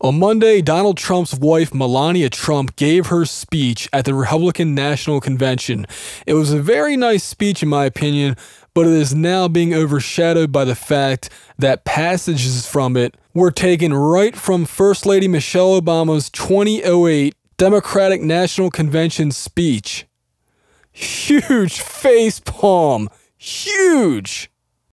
On Monday, Donald Trump's wife, Melania Trump, gave her speech at the Republican National Convention. It was a very nice speech, in my opinion, but it is now being overshadowed by the fact that passages from it were taken right from First Lady Michelle Obama's 2008 Democratic National Convention speech. Huge face palm. Huge.